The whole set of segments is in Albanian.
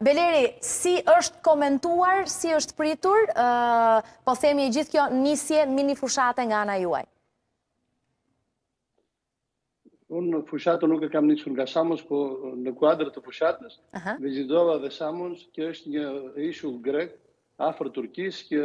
Beleri, si është komentuar, si është pritur, po themi e gjithë kjo nisje mini fushate nga ana juaj? Unë fushatë nuk e kam nisur nga Samos, po në kuadrë të fushatës, vizitova dhe Samos, që është një ishull grek, afër Turqisë, kjo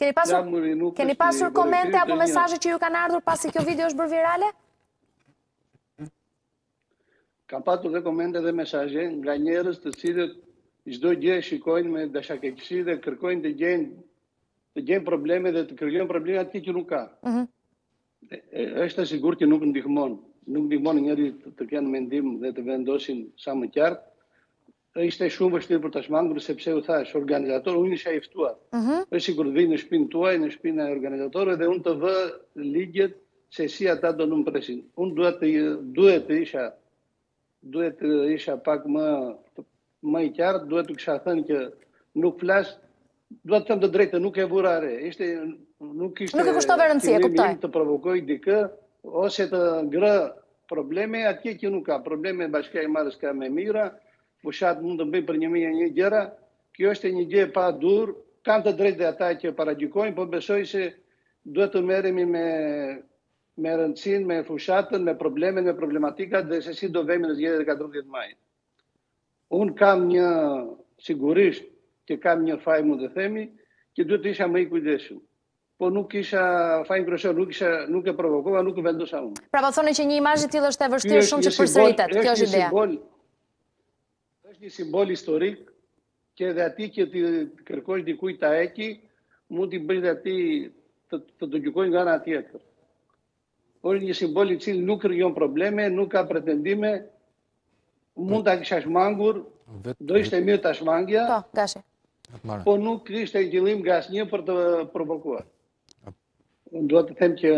Keni pasur, keni pasur komente apo mesazhe që ju kanë ardhur pasi kjo video është bërë virale? Kam pasur dhe komente dhe mesazhe nga njerëz të cilët çdo gjë e shikojnë me dashakeqësi dhe kërkojnë të gjejnë të gjejnë probleme dhe të krijojnë probleme aty që nuk ka. Ëh. Mm Është e sigurt që nuk ndihmon, nuk ndihmon njerëzit të kenë mendim dhe të vendosin sa më qartë Ishte shumë e vështirë për ta shmangur sepse ju thashë organizator, unë isha i ftuar. Ëh. Uh -huh. Është sikur të vij në shpinë tuaj, në shpinë e organizatorëve dhe unë të vë ligjet se si ata do të më presin. Unë duhet të duhet të isha duhet të isha pak më më i qartë, duhet të kisha thënë që nuk flas Dua të them të drejtën, nuk e vura re. Ishte nuk ishte Nuk i kushtove rëndësi, e kuptoj. Të provokoj dikë ose të ngre probleme atje që nuk ka. Probleme bashkia e Himarës ka me mijëra, fushatë mund të bëjmë për një mijë e një gjëra. Kjo është një gjë e padukur. Kanë të drejtë dhe ata që paragjykojnë, por besoj se duhet të merremi me me rëndësinë, me fushatën, me problemet, me problematikat dhe se si do vemi në zgjedhjet e 14 majit. Unë kam një, sigurisht, që kam një faj, mund të themi, që duhet të isha më i kujdesshëm. Po nuk isha faji kryesor, nuk isha nuk e provokova, nuk e vendosa unë. Pra po thoni që një imazh i tillë është e vështirë shumë që përsëritet. Kjo është ideja. Është një simbol historik që edhe aty që t'i kërkosh dikujt ta heqë, mund t'i bëjë dhe ti të të, të gjykojnë nga ana tjetër. Por një simbol i cili nuk krijon probleme, nuk ka pretendime, mund ta kisha shmangur, do ishte mirë ta shmangja. Po, gashi. Po nuk kishte qëllim nga asnjë për të provokuar. Unë dua të them që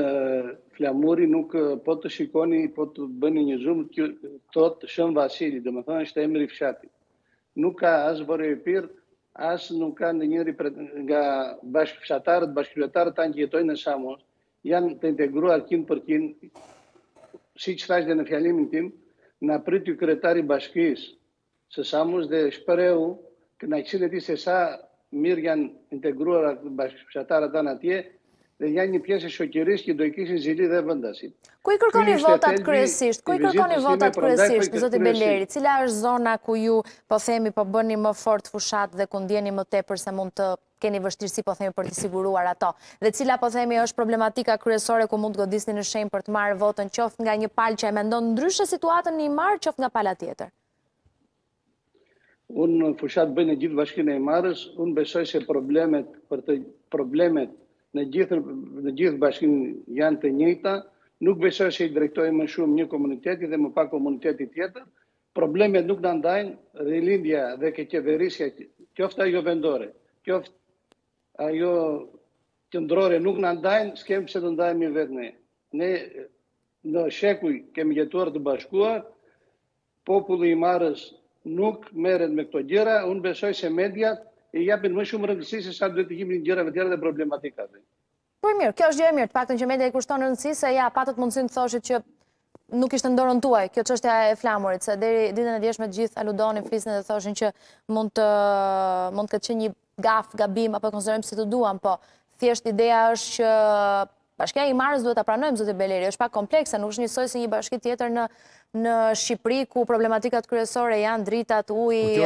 flamuri nuk po të shikoni, po të bëni një zoom, thotë Shën Vasil, domethënë është emri fshati. Nuk ka as Vorio Epir, as nuk ka njeri nga bashkëfshatarët, bashkëqytetarët tanë që jetojnë në Samos, janë të integruar qind për qind, siç thashë dhe në fjalimin tim, na priti kryetari i bashkisë së Samosit dhe shprehu kënaqësinë e tij se sa mirë janë integruar bashkëfshatarët tanë atje dhe janë një pjesë e shoqërisë që do i kishin zili dhe vendasit. Ku i kërkoni votat kryesisht? Ku i kërkoni votat kryesisht, zoti Beleri? Cila është zona ku ju po themi po bëni më fort fushatë dhe ku ndjeni më tepër se mund të keni vështirësi po themi për t'i siguruar ato. Dhe cila po themi është problematika kryesore ku mund të godisni në shenjë për të marrë votën qoftë nga një palë që e mendon ndryshe situatën në Himarë, qoftë nga pala tjetër. Unë fushatë bëj në gjithë bashkinë e Himarës, unë besoj se problemet për të problemet në gjithë në gjithë bashkinë janë të njëjta, nuk besoj se i drejtohem më shumë një komuniteti dhe më pak komuniteti tjetër, Problemet nuk na ndajnë, Rilindja dhe keqeverisja, qoftë ajo vendore, qoftë ajo qendrore, nuk na ndajnë, s'kem pse të ndajemi vetë ne. Ne në shekuj kemi jetuar të bashkuar, populli i Himarës nuk merret me këto gjëra, unë besoj se mediat i japin më shumë rëndësi se sa duhet t'i japin gjërave të tjera dhe problematikave. Po mirë, kjo është gjë e mirë, të paktën që media i kushton rëndësi se ja patët mundësinë të thoshit që nuk ishte në dorën tuaj, kjo çështja e flamurit, se deri ditën e djeshme të gjithë aludonin, flisnin dhe thoshin që mund të mund të ketë qenë një gafë, gabim apo konsiderojmë si të duam, po thjesht ideja është që bashkia e Himarës duhet ta pranojmë zoti Beleri, është pak komplekse, nuk është njësoj si një bashki tjetër në në Shqipëri, ku problematikat kryesore janë dritat, uji,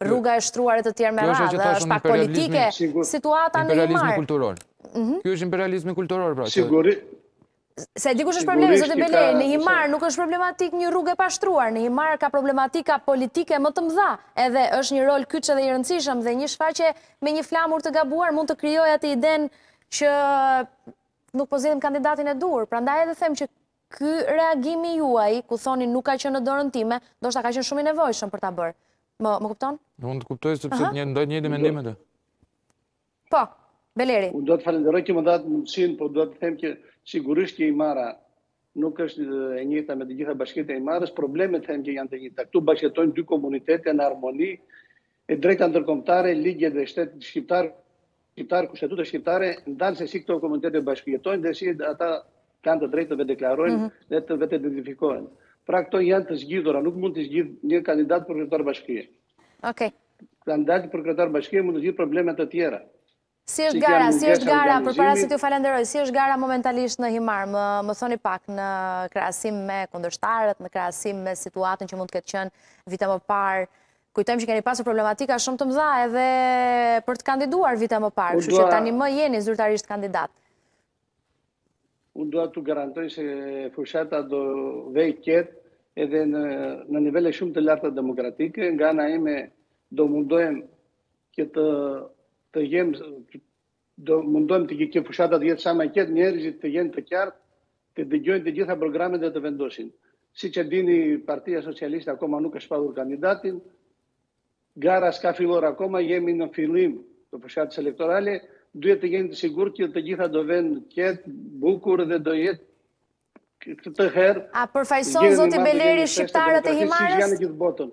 rruga e shtruar e të tjera me radhë, dhe është pak politike, situata në Himarë. Mhm. Kjo është imperializmi kulturor, pra. Sigurisht. Se e di ku është problemi, zoti Beleri, në Himarë nuk është problematikë një rrugë e pashtruar, në Himarë ka problematika politike më të mëdha, edhe është një rol kyç dhe i rëndësishëm, dhe një shfaqje me një flamur të gabuar mund të krijojë atë idenë që nuk po zgjedhim kandidatin e duhur, prandaj edhe them që Ky reagimi juaj, ku thoni nuk ka qenë në dorën time, ndoshta ka qenë shumë i nevojshëm për ta bërë. Më, më kupton? Unë të kuptoj sepse të ndaj të njëjtin mendim me të. Po, Beleri. Unë dua të falenderoj që më dhatë mundësinë, por dua të them që sigurisht që Himara nuk është e njëjta me të gjitha bashkitë e Himarës, problemet them që janë të njëjta. Këtu bashkëjetojnë dy komunitete në harmoni E drejta ndërkombëtare, ligjet dhe shteti shqiptar, shqiptar, kushtetuta shqiptare ndajnë se si këto komunitete bashkëjetojnë dhe si ata kanë të drejtë të vetëdeklarohen dhe të vetëidentifikohen. Pra këto janë të zgjidhura, nuk mund t'i zgjidhë një kandidat për kryetar bashkie. Okej. Kandidati për kryetar bashkie mund të zgjidhë probleme të tjera. Si është gara, si është gara, përpara se t'ju falenderoj, si është gara momentalisht në Himarë, më thoni pak në krahasim me kundërshtarët, në krahasim me situatën që mund të ketë qenë vite më parë, kujtojmë që keni pasur problematika shumë të mëdha edhe për të kandiduar vite më parë, kështu që tanimë jeni zyrtarisht kandidat. Unë dua të garantoj se fushata do të jetë edhe në nivele shumë të larta demokratike, nga ana ime do mundohem këtë të jem do mundohemi të gjithë fushata të jetë sa më e qetë, njerëzit të jenë të qartë, të dëgjojnë të gjitha programet dhe të vendosin. Siç e dini, Partia Socialiste akoma nuk ka shpallur kandidatin. Gara s'ka filluar akoma, jemi në fillim të fushatës elektorale, duhet të jemi të sigurt që të gjitha do venë qetë, bukur dhe do jetë këtë herë. A përfaqëson zoti Beleri shqiptarët e Himarës? Janë gjithë botën.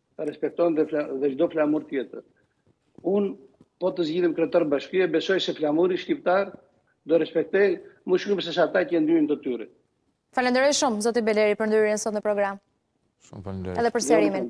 respektohet dhe fla, dhe çdo flamur tjetër. Unë po të zgjidhem kryetar bashkie, besoj se flamurin shqiptar do respektoj më shumë se sa ata që ndihen të tyre. Falënderoj shumë zoti Beleri për ndërhyrjen sot në program. Shumë falënderoj. Edhe për serimin.